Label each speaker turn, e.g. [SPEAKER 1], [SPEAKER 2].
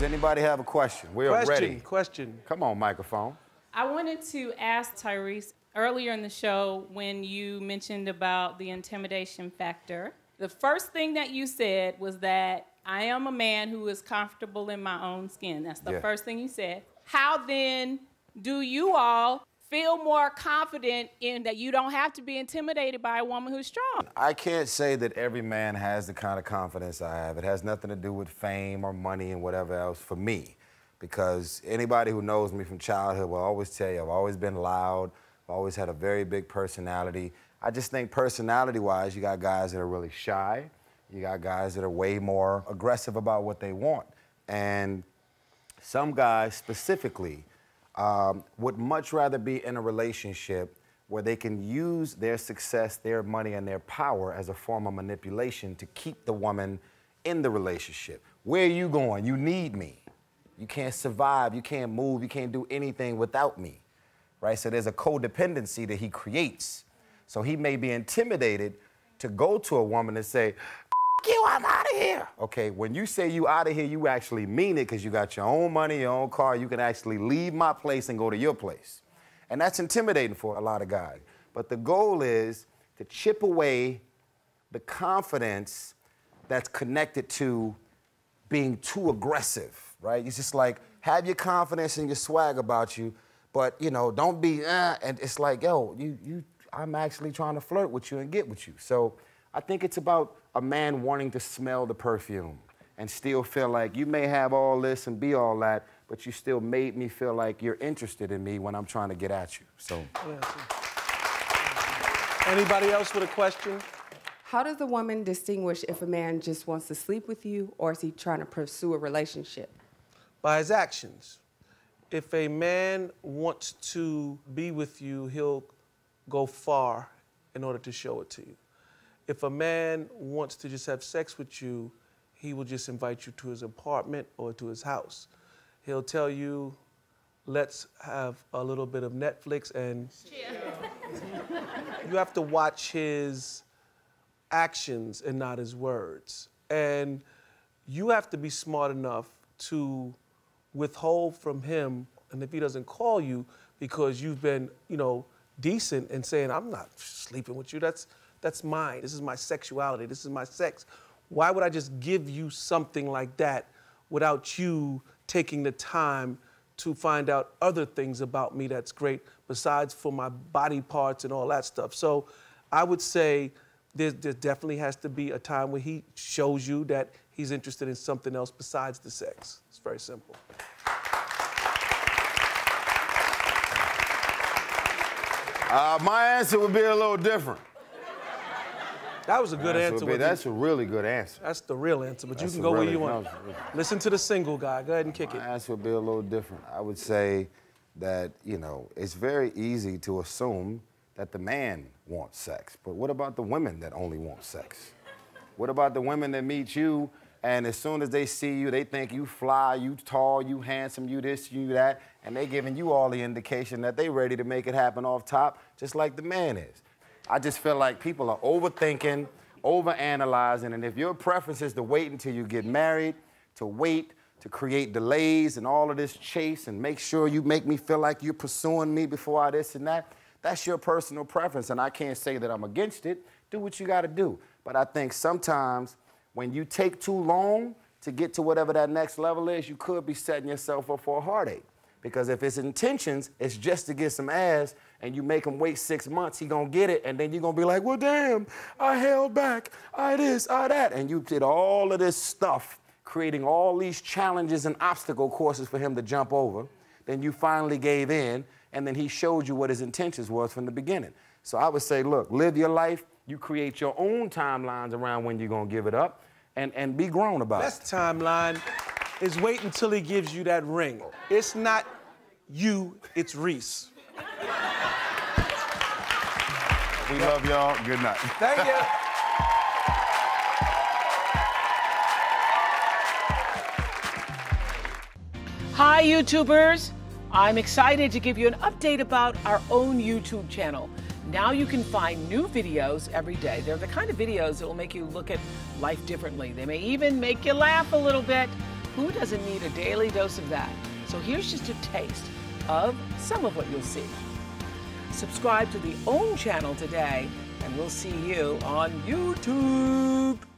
[SPEAKER 1] Does anybody have a question? We question, are ready. Question. Come on, microphone. I wanted to ask Tyrese earlier in the show when you mentioned about the intimidation factor. The first thing that you said was that I am a man who
[SPEAKER 2] is comfortable
[SPEAKER 1] in my own skin. That's the yeah. first thing you said. How then do you all feel more confident in that you don't have to be intimidated by a woman who's strong. I can't say that every man has the kind of confidence I have. It has nothing to do with fame or money and whatever else for me. Because anybody who knows me from childhood will always tell you I've always been loud, I've always had a very big personality. I just think personality wise, you got guys that are really shy, you got guys that are way more aggressive about what they want. And some guys specifically, um, would much rather be in a relationship where they can use their success, their money, and their power as a form of manipulation to keep the woman in the relationship. Where are you going? You need me. You can't survive, you can't move, you can't do anything without me. Right? So there's a codependency that he creates. So he may be intimidated to go to a woman and say,
[SPEAKER 2] you, I'm out of here.
[SPEAKER 1] Okay, when you say you out of here, you actually mean it because you got your own money, your own car. You can actually leave my place and go to your place. And that's intimidating for a lot of guys. But the goal is to chip away the confidence that's connected to being too aggressive, right? It's just like, have your confidence and your swag about you, but you know, don't be, uh, and it's like, yo, you, you, I'm actually trying to flirt with you and get with you. So I think it's about a man wanting to smell the perfume and still feel like you may have all this and be all that, but you still made me feel like you're interested in me when I'm trying to get at you. So.
[SPEAKER 2] Anybody else with a question?
[SPEAKER 1] How does a woman distinguish if a man just wants to sleep with you or is he trying to pursue a relationship?
[SPEAKER 2] By his actions. If a man wants to be with you, he'll go far in order to show it to you if a man wants to just have sex with you, he will just invite you to his apartment or to his house. He'll tell you, let's have a little bit of Netflix and you have to watch his actions and not his words. And you have to be smart enough to withhold from him. And if he doesn't call you because you've been, you know, decent and saying, I'm not sleeping with you, that's that's mine. This is my sexuality. This is my sex. Why would I just give you something like that without you taking the time to find out other things about me that's great besides for my body parts and all that stuff? So I would say there, there definitely has to be a time where he shows you that he's interested in something else besides the sex. It's very simple. Uh, my answer would be a little different. That was a good answer. that's you. a
[SPEAKER 1] really good answer.
[SPEAKER 2] That's the real answer, but that's you can go really where you want.
[SPEAKER 1] Listen to the single guy. Go ahead and kick My it. My answer would be a little different. I would say that, you know, it's very easy to assume that the man wants sex, but what about the women that only want sex? What about the women that meet you and as soon as they see you, they think you fly, you tall, you handsome, you this, you that, and they giving you all the indication that they ready to make it happen off top, just like the man is. I just feel like people are overthinking, overanalyzing, and if your preference is to wait until you get married, to wait, to create delays and all of this chase and make sure you make me feel like you're pursuing me before I this and that, that's your personal preference, and I can't say that I'm against it. Do what you gotta do. But I think sometimes when you take too long to get to whatever that next level is, you could be setting yourself up for a heartache. Because if his intentions is just to get some ass and you make him wait six months, he gonna get it, and then you're gonna be like, well, damn, I held back, I this, I that. And you did all of this stuff, creating all these challenges and obstacle courses for him to jump over. Then you finally gave in, and then he showed you what his intentions was from the beginning. So I would say, look, live your life. You create
[SPEAKER 2] your own timelines around when you're gonna give it up and, and be grown about it. Best timeline is wait until he gives you that ring. It's not you, it's Reese.
[SPEAKER 1] We love y'all. Good night. Thank
[SPEAKER 2] you. Hi, YouTubers. I'm excited to give you an update about our own YouTube channel. Now you can find new videos every day. They're the kind of videos that will make you look at life differently. They may even make you laugh a little bit. Who doesn't need a daily dose of that? So here's just a taste of some of what you'll see. Subscribe to the OWN channel today, and we'll see you on YouTube.